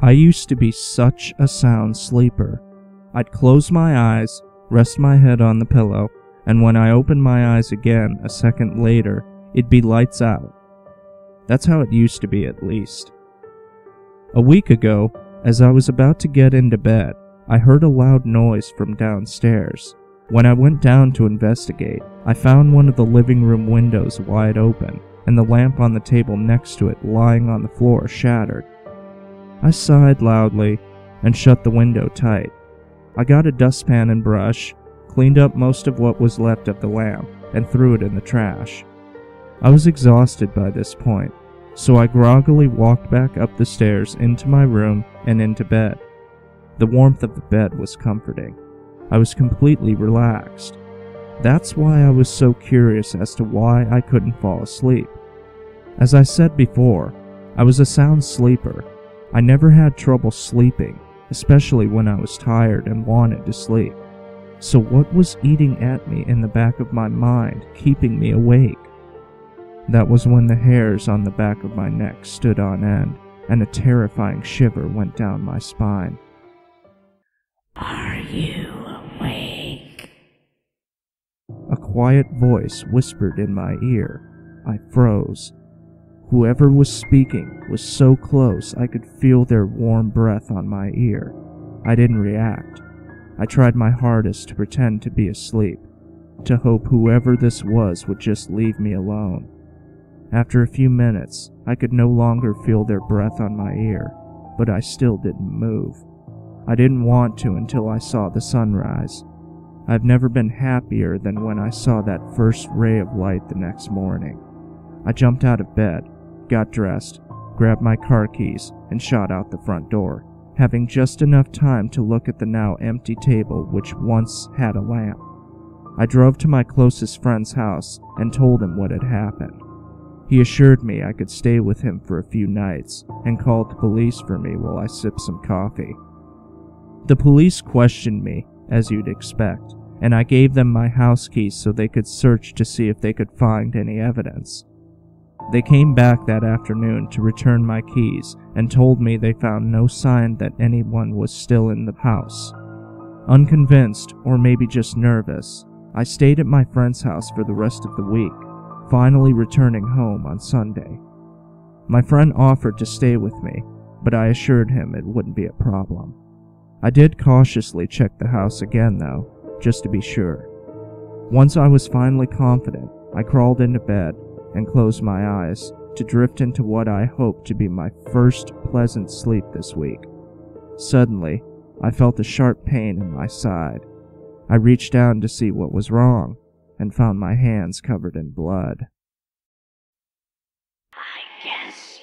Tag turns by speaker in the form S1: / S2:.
S1: I used to be such a sound sleeper. I'd close my eyes, rest my head on the pillow, and when I opened my eyes again a second later, it'd be lights out. That's how it used to be, at least. A week ago, as I was about to get into bed, I heard a loud noise from downstairs. When I went down to investigate, I found one of the living room windows wide open and the lamp on the table next to it lying on the floor shattered. I sighed loudly and shut the window tight. I got a dustpan and brush, cleaned up most of what was left of the lamp, and threw it in the trash. I was exhausted by this point, so I groggily walked back up the stairs into my room and into bed. The warmth of the bed was comforting. I was completely relaxed. That's why I was so curious as to why I couldn't fall asleep. As I said before, I was a sound sleeper. I never had trouble sleeping, especially when I was tired and wanted to sleep. So, what was eating at me in the back of my mind, keeping me awake? That was when the hairs on the back of my neck stood on end, and a terrifying shiver went down my spine.
S2: Are you awake?
S1: A quiet voice whispered in my ear. I froze. Whoever was speaking was so close I could feel their warm breath on my ear. I didn't react. I tried my hardest to pretend to be asleep, to hope whoever this was would just leave me alone. After a few minutes, I could no longer feel their breath on my ear, but I still didn't move. I didn't want to until I saw the sunrise. I've never been happier than when I saw that first ray of light the next morning. I jumped out of bed, got dressed, grabbed my car keys, and shot out the front door, having just enough time to look at the now empty table which once had a lamp. I drove to my closest friend's house and told him what had happened. He assured me I could stay with him for a few nights and called the police for me while I sipped some coffee. The police questioned me, as you'd expect, and I gave them my house keys so they could search to see if they could find any evidence. They came back that afternoon to return my keys and told me they found no sign that anyone was still in the house. Unconvinced, or maybe just nervous, I stayed at my friend's house for the rest of the week, finally returning home on Sunday. My friend offered to stay with me, but I assured him it wouldn't be a problem. I did cautiously check the house again, though, just to be sure. Once I was finally confident, I crawled into bed and closed my eyes to drift into what I hoped to be my first pleasant sleep this week. Suddenly, I felt a sharp pain in my side. I reached down to see what was wrong and found my hands covered in blood.
S2: I guess